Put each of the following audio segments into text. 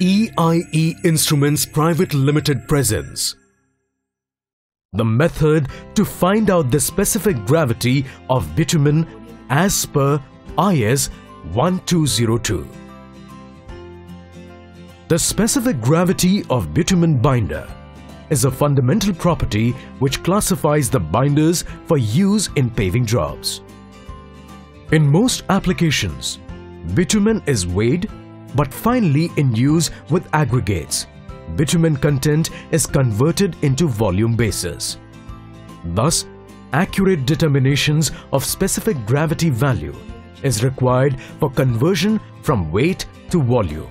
EIE Instruments Private Limited presents the method to find out the specific gravity of bitumen as per IS 1202. The specific gravity of bitumen binder is a fundamental property which classifies the binders for use in paving jobs. In most applications, bitumen is weighed but finally in use with aggregates. Bitumen content is converted into volume basis. Thus, accurate determinations of specific gravity value is required for conversion from weight to volume.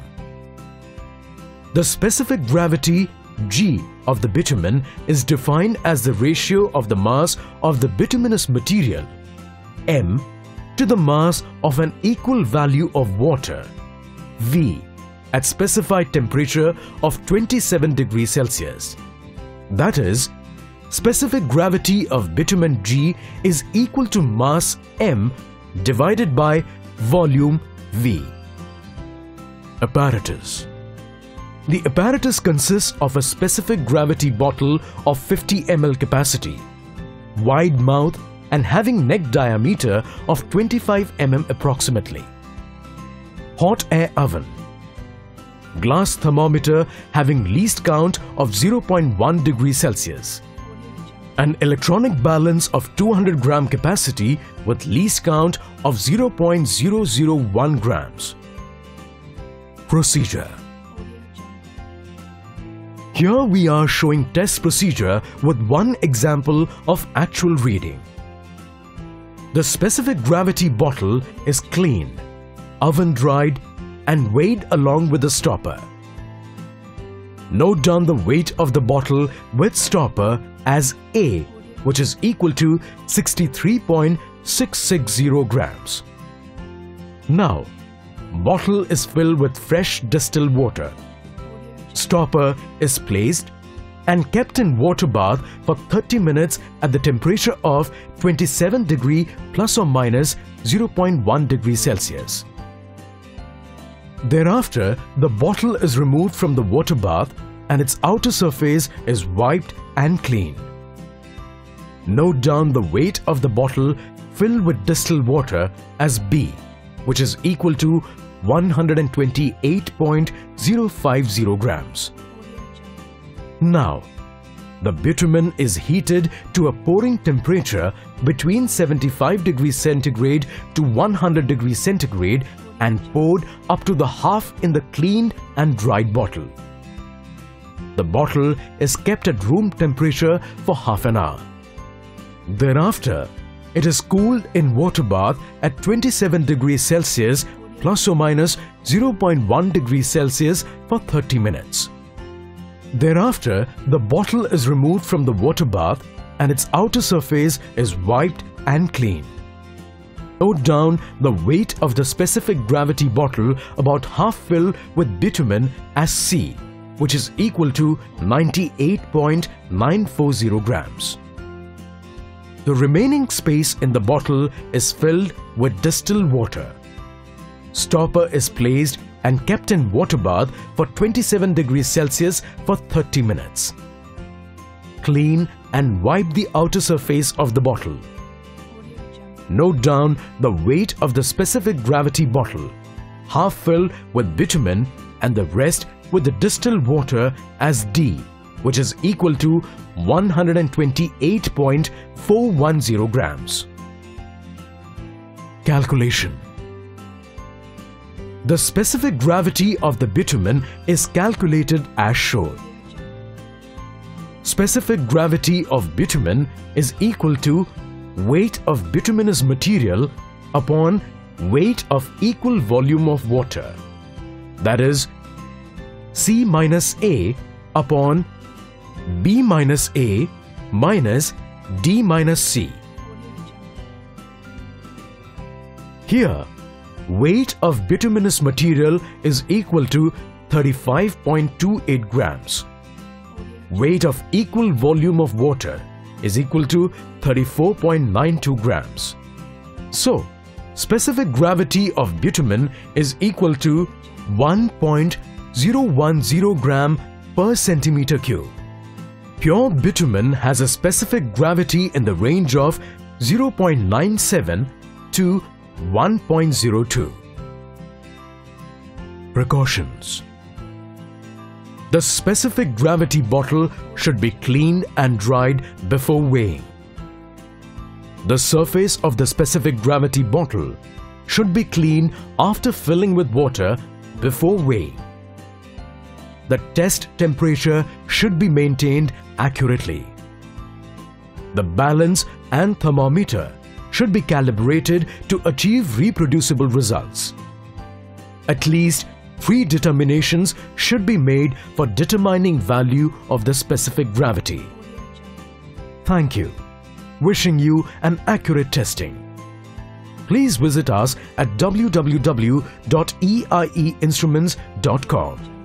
The specific gravity G of the bitumen is defined as the ratio of the mass of the bituminous material M to the mass of an equal value of water V at specified temperature of 27 degrees Celsius. That is, specific gravity of bitumen G is equal to mass M divided by volume V. Apparatus The apparatus consists of a specific gravity bottle of 50 ml capacity, wide mouth and having neck diameter of 25 mm approximately hot air oven. Glass thermometer having least count of 0.1 degree Celsius. An electronic balance of 200 gram capacity with least count of 0.001 grams. Procedure Here we are showing test procedure with one example of actual reading. The specific gravity bottle is cleaned oven dried and weighed along with the stopper. Note down the weight of the bottle with stopper as A which is equal to 63.660 grams. Now, bottle is filled with fresh distilled water. Stopper is placed and kept in water bath for 30 minutes at the temperature of 27 degree plus or minus 0.1 degree Celsius. Thereafter, the bottle is removed from the water bath and its outer surface is wiped and cleaned. Note down the weight of the bottle filled with distilled water as B, which is equal to 128.050 grams. Now, the bitumen is heated to a pouring temperature between 75 degrees centigrade to 100 degrees centigrade and poured up to the half in the cleaned and dried bottle. The bottle is kept at room temperature for half an hour. Thereafter, it is cooled in water bath at 27 degrees Celsius plus or minus 0.1 degrees Celsius for 30 minutes. Thereafter, the bottle is removed from the water bath and its outer surface is wiped and cleaned. Note down the weight of the specific gravity bottle about half filled with bitumen as C, which is equal to 98.940 grams. The remaining space in the bottle is filled with distilled water. Stopper is placed and kept in water bath for 27 degrees Celsius for 30 minutes. Clean and wipe the outer surface of the bottle. Note down the weight of the specific gravity bottle, half filled with bitumen and the rest with the distilled water as D, which is equal to 128.410 grams. Calculation The specific gravity of the bitumen is calculated as shown. Specific gravity of bitumen is equal to weight of bituminous material upon weight of equal volume of water. That is C minus A upon B minus A minus D minus C. Here, weight of bituminous material is equal to 35.28 grams. Weight of equal volume of water is equal to 34.92 grams. So, specific gravity of bitumen is equal to 1.010 gram per centimeter cube. Pure bitumen has a specific gravity in the range of 0.97 to 1.02. Precautions The specific gravity bottle should be cleaned and dried before weighing. The surface of the specific gravity bottle should be cleaned after filling with water before weighing. The test temperature should be maintained accurately. The balance and thermometer should be calibrated to achieve reproducible results. At least three determinations should be made for determining value of the specific gravity. Thank you. Wishing you an accurate testing. Please visit us at www.eieinstruments.com.